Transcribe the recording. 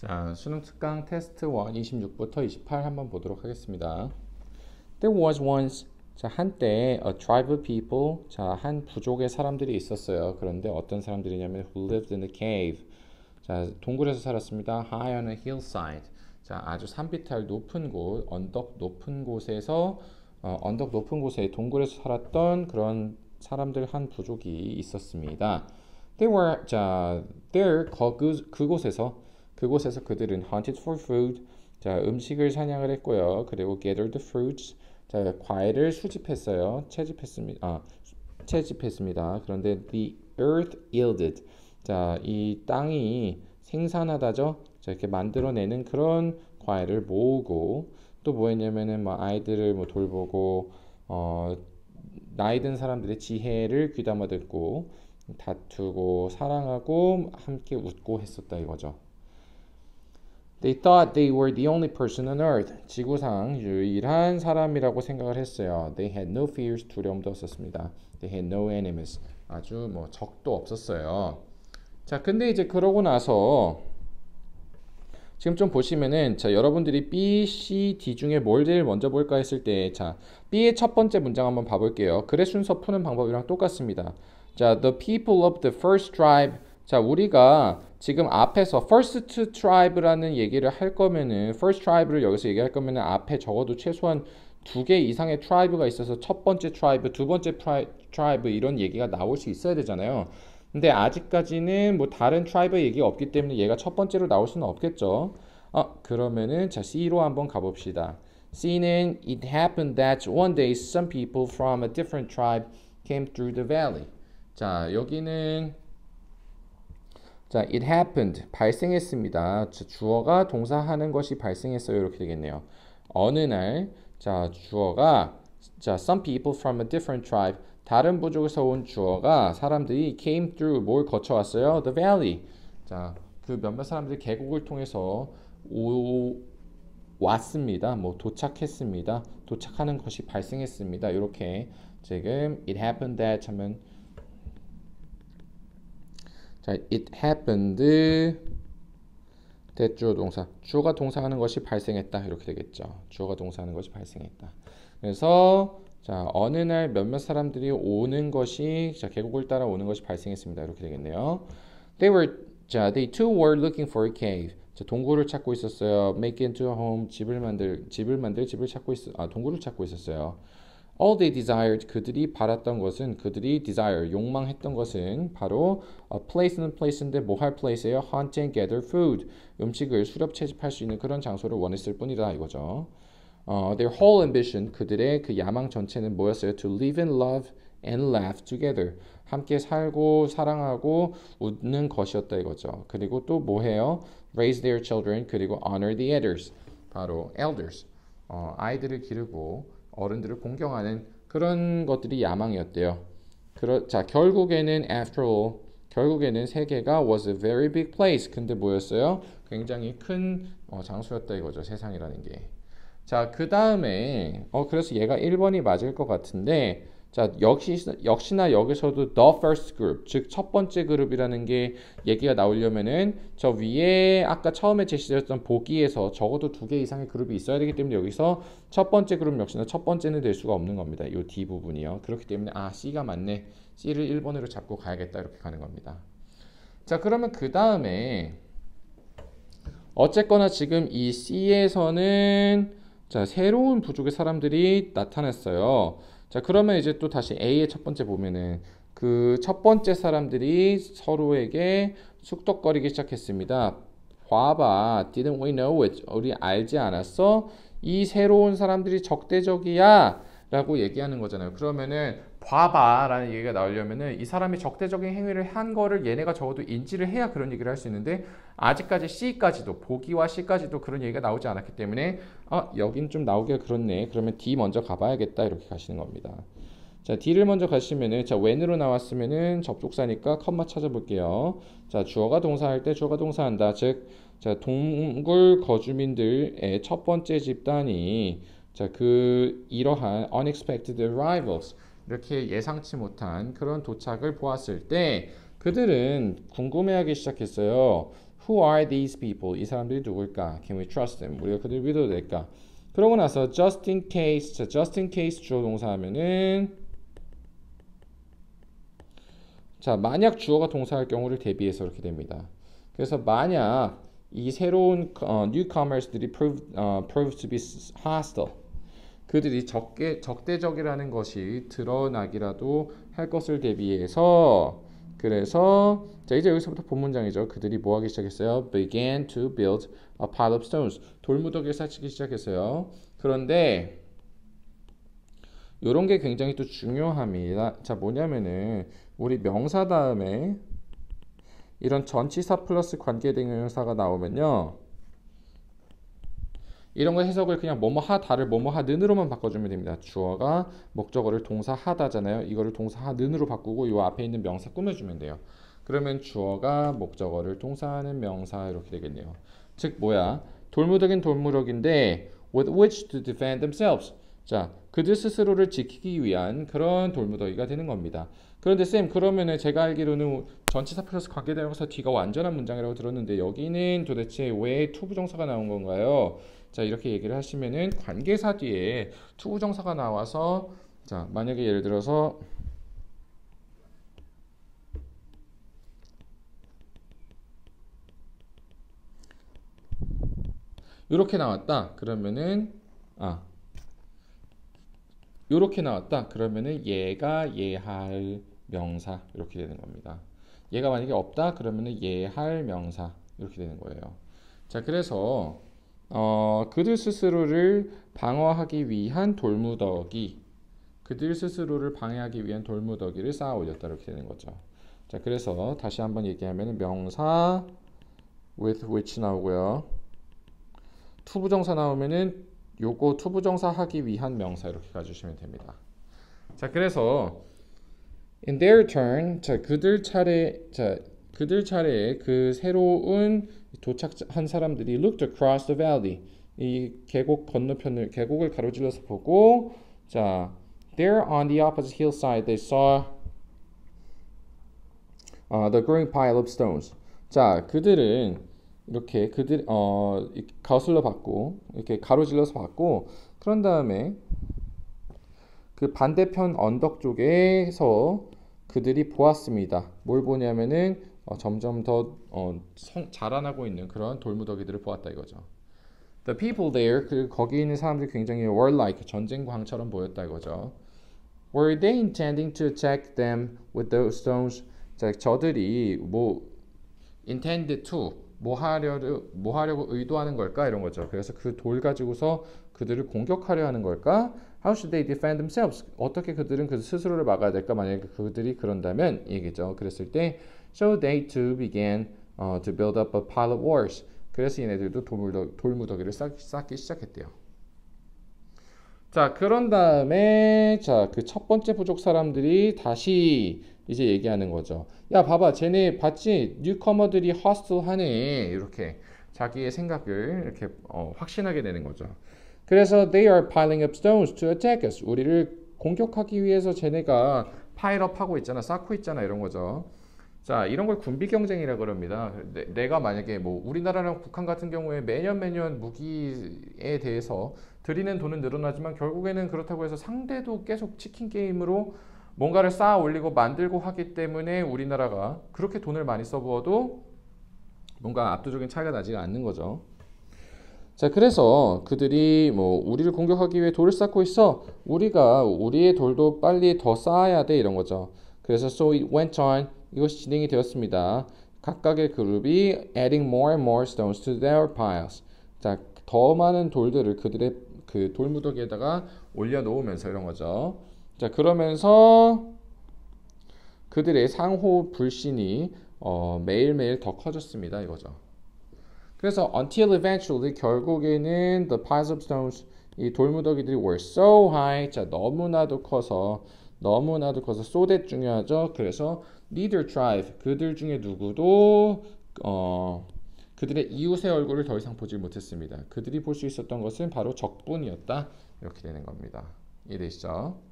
자, 수능 특강 테스트 1 26부터 28 한번 보도록 하겠습니다. There was once 자, 한때 a tribe of people 자, 한 부족의 사람들이 있었어요. 그런데 어떤 사람들이냐면 who lived in a cave. 자, 동굴에서 살았습니다. high on a hillside. 자, 아주 산비탈 높은 곳, 언덕 높은 곳에서 어, 언덕 높은 곳에 동굴에서 살았던 그런 사람들 한 부족이 있었습니다. They were 자, there 그, 그곳에서 그곳에서 그들은 hunted for food, 자 음식을 사냥을 했고요. 그리고 gathered fruits, 자 과일을 수집했어요. 채집했습니다. 아, 채집했습니다. 그런데 the earth yielded, 자이 땅이 생산하다죠. 자 이렇게 만들어내는 그런 과일을 모으고 또 뭐했냐면은 뭐 아이들을 뭐 돌보고 어 나이 든 사람들의 지혜를 귀담아 듣고 다투고 사랑하고 함께 웃고 했었다 이거죠. They thought they were the only person on earth. 지구상 유일한 사람이라고 생각을 했어요. They had no fears. 두려움도 없었습니다. They had no enemies. 아주 뭐 적도 없었어요. 자, 근데 이제 그러고 나서 지금 좀 보시면은 자, 여러분들이 B, C, D 중에 뭘 제일 먼저 볼까 했을 때 자, B의 첫 번째 문장 한번 봐 볼게요. 글의 순서 푸는 방법이랑 똑같습니다. 자, the people of the first tribe 자, 우리가 지금 앞에서 first tribe라는 얘기를 할 거면은 first tribe를 여기서 얘기할 거면은 앞에 적어도 최소한 두 개 이상의 tribe가 있어서 첫 번째 tribe, 두 번째 tribe 이런 얘기가 나올 수 있어야 되잖아요. 근데 아직까지는 뭐 다른 tribe 얘기가 없기 때문에 얘가 첫 번째로 나올 수는 없겠죠. 어, 그러면은 자 C로 한번 가봅시다. C는 it happened that one day some people from a different tribe came through the valley. 자 여기는 자, it happened. 발생했습니다. 주어가 동사하는 것이 발생했어요. 이렇게 되겠네요. 어느 날, 자, 주어가, 자, some people from a different tribe. 다른 부족에서 온 주어가 사람들이 came through 뭘 거쳐왔어요? The valley. 자, 그 몇몇 사람들이 계곡을 통해서 오, 왔습니다. 뭐 도착했습니다. 도착하는 것이 발생했습니다. 이렇게 지금 it happened that 하면 자, it happened 대주어 동사 주어가 동사하는 것이 발생했다 이렇게 되겠죠. 주어가 동사하는 것이 발생했다. 그래서 자 어느 날 몇몇 사람들이 오는 것이 자 계곡을 따라 오는 것이 발생했습니다. 이렇게 되겠네요. They were 자 they too were looking for a cave. 자 동굴을 찾고 있었어요. Make into a home 집을 만들 집을 만들 집을 찾고 있어 아 동굴을 찾고 있었어요. All they desired 그들이 바랐던 것은 그들이 desire 욕망했던 것은 바로 a place는 place인데 뭐 할 place예요? Hunt and gather food 음식을 수렵 채집할 수 있는 그런 장소를 원했을 뿐이다 이거죠. 어, their whole ambition 그들의 그 야망 전체는 뭐였어요? To live and love and laugh together 함께 살고 사랑하고 웃는 것이었다 이거죠. 그리고 또 뭐해요? Raise their children 그리고 honor the elders 바로 elders 어, 아이들을 기르고 어른들을 공경하는 그런 것들이 야망이었대요. 그러, 자 결국에는 after all 결국에는 세계가 was a very big place. 근데 뭐였어요? 굉장히 큰 어, 장소였다 이거죠. 세상이라는 게. 자, 그 다음에 어 그래서 얘가 1번이 맞을 것 같은데 자, 역시, 역시나 여기서도 the first group, 즉 첫 번째 그룹이라는 게 얘기가 나오려면은 저 위에 아까 처음에 제시되었던 보기에서 적어도 두 개 이상의 그룹이 있어야 되기 때문에 여기서 첫 번째 그룹 역시나 첫 번째는 될 수가 없는 겁니다. 이 D 부분이요. 그렇기 때문에 아, C가 맞네. C를 1번으로 잡고 가야겠다. 이렇게 가는 겁니다. 자, 그러면 그 다음에 어쨌거나 지금 이 C에서는 자, 새로운 부족의 사람들이 나타났어요. 자, 그러면 이제 또 다시 A의 첫 번째 보면은 그 첫 번째 사람들이 서로에게 숙덕거리기 시작했습니다. 봐봐, didn't we know it? 우리 알지 않았어? 이 새로운 사람들이 적대적이야. 라고 얘기하는 거잖아요. 그러면은 봐봐 라는 얘기가 나오려면은 이 사람이 적대적인 행위를 한 거를 얘네가 적어도 인지를 해야 그런 얘기를 할 수 있는데 아직까지 C까지도 보기와 C까지도 그런 얘기가 나오지 않았기 때문에 아 여긴 좀 나오기가 그렇네 그러면 D 먼저 가봐야겠다 이렇게 가시는 겁니다. 자 D를 먼저 가시면은 자 when으로 나왔으면은 접속사니까 컴마 찾아볼게요. 자 주어가 동사할 때 주어가 동사한다 즉자 동굴 거주민들의 첫 번째 집단이 자, 그 이러한 unexpected arrivals 이렇게 예상치 못한 그런 도착을 보았을 때 그들은 궁금해하기 시작했어요. Who are these people? 이 사람들이 누굴까? Can we trust them? 우리가 그들 믿어도 될까? 그러고 나서 just in case, 자, just in case 주어 동사하면은 자, 만약 주어가 동사할 경우를 대비해서 이렇게 됩니다. 그래서 만약 이 새로운 어, newcomers들이 prove, 어, prove to be hostile 그들이 적게, 적대적이라는 것이 드러나기라도 할 것을 대비해서 그래서 자 이제 여기서부터 본 문장이죠. 그들이 뭐 하기 시작했어요? began to build a pile of stones. 돌무더기를 쌓기 시작했어요. 그런데 이런 게 굉장히 또 중요합니다. 자 뭐냐면은 우리 명사 다음에 이런 전치사 플러스 관계 대명사가 나오면요. 이런 거 해석을 그냥 뭐뭐 하다를 뭐뭐 하는으로만 바꿔주면 됩니다. 주어가 목적어를 동사 하다잖아요. 이거를 동사 하는으로 바꾸고 이 앞에 있는 명사 꾸며주면 돼요. 그러면 주어가 목적어를 동사하는 명사 이렇게 되겠네요. 즉 뭐야? 돌무더기인 돌무더기인데 with which to defend themselves. 자, 그들 스스로를 지키기 위한 그런 돌무더기가 되는 겁니다. 그런데 쌤 그러면은 제가 알기로는 전치사 플러스 관계대명사 뒤가 완전한 문장이라고 들었는데 여기는 도대체 왜 to부정사가 나온 건가요? 자 이렇게 얘기를 하시면은 관계사 뒤에 to부정사가 나와서 자 만약에 예를 들어서 이렇게 나왔다 그러면은 아 이렇게 나왔다 그러면은 얘가 예할 명사 이렇게 되는 겁니다 얘가 만약에 없다 그러면은 예할 명사 이렇게 되는 거예요 자 그래서 어, 그들 스스로를 방어하기 위한 돌무더기 그들 스스로를 방어하기 위한 돌무더기를 쌓아 올렸다 이렇게 되는 거죠. 자, 그래서 다시 한번 얘기하면 명사 with which 나오고요. to부정사 나오면은 요거 to부정사 하기 위한 명사 이렇게 가주시면 됩니다. 자, 그래서 in their turn 자, 그들 차례 자, 그들 차례에 그 새로운 도착한 사람들이 looked across the valley. 이 계곡 건너편을 계곡을 가로질러서 보고 자 there on the opposite hillside they saw uh, the growing pile of stones. 자 그들은 이렇게 그들 어 거슬러 봤고 이렇게 가로질러서 봤고 그런 다음에 그 반대편 언덕 쪽에서 그들이 보았습니다. 뭘 보냐면은 어, 점점 더 어, 성, 자라나고 있는 그런 돌무더기들을 보았다 이거죠. The people there 그 거기 있는 사람들이 굉장히 warlike 전쟁광처럼 보였다 이거죠. Were they intending to attack them with those stones? 자, 저들이 뭐 intended to 뭐 하려고 뭐 하려고 의도하는 걸까 이런 거죠. 그래서 그 돌 가지고서 그들을 공격하려 하는 걸까? How should they defend themselves? 어떻게 그들은 그 스스로를 막아야 될까? 만약에 그들이 그런다면 얘기죠. 그랬을 때 So they too began uh, to build up a pile of wars. 그래서 얘네들도 돌무더, 돌무더기를 쌓, 쌓기 시작했대요. 자, 그런 다음에 자, 그 첫 번째 부족 사람들이 다시 이제 얘기하는 거죠. 야, 봐봐. 쟤네 봤지? 뉴커머들이 허스트하네. 이렇게 자기의 생각을 이렇게 어, 확신하게 되는 거죠. 그래서 they are piling up stones to attack us. 우리를 공격하기 위해서 쟤네가 파일업 하고 있잖아. 쌓고 있잖아. 이런 거죠. 자, 이런 걸 군비 경쟁이라 그럽니다. 내, 가 만약에 뭐 우리나라랑 북한 같은 경우에 매년 매년 무기에 대해서 들이는 돈은 늘어나지만 결국에는 그렇다고 해서 상대도 계속 치킨 게임으로 뭔가를 쌓아 올리고 만들고 하기 때문에 우리나라가 그렇게 돈을 많이 써부어도 뭔가 압도적인 차이가 나지 않는 거죠. 자, 그래서 그들이 뭐 우리를 공격하기 위해 돌을 쌓고 있어. 우리가 우리의 돌도 빨리 더 쌓아야 돼 이런 거죠. 그래서 so it went on 이것이 진행이 되었습니다. 각각의 그룹이 adding more and more stones to their piles. 자, 더 많은 돌들을 그들의 그 돌무더기에다가 올려놓으면서 이런 거죠. 자, 그러면서 그들의 상호 불신이 어, 매일매일 더 커졌습니다. 이거죠. 그래서 until eventually 결국에는 the piles of stones 이 돌무더기들이 were so high 자 너무나도 커서 너무나도 커서 so that 중요하죠. 그래서 neither tribe 그들 중에 누구도 어, 그들의 이웃의 얼굴을 더 이상 보지 못했습니다. 그들이 볼 수 있었던 것은 바로 적뿐이었다. 이렇게 되는 겁니다. 이해되시죠?